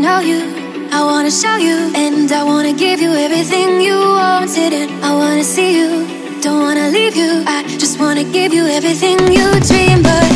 know you. I wanna show you, and I wanna give you everything you wanted, and I wanna see you. Don't wanna leave you, I just wanna give you everything you dream, but.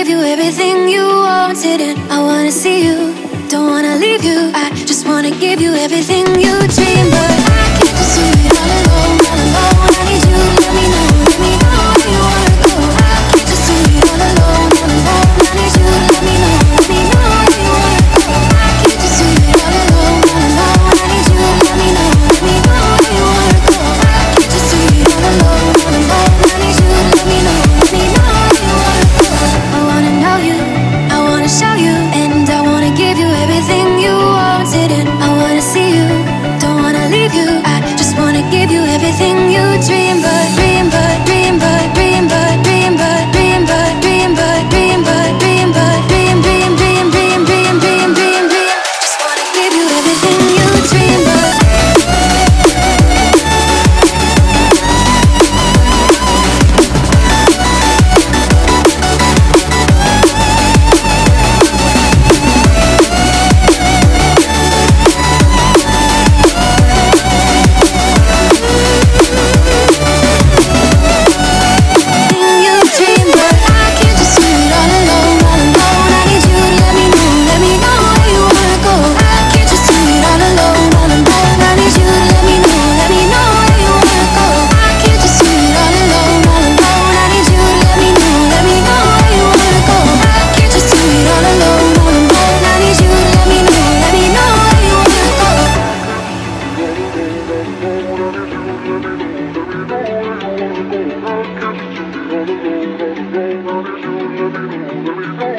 give you everything you wanted and I wanna see you. Don't wanna leave you, I just wanna give you everything you dream of. There is no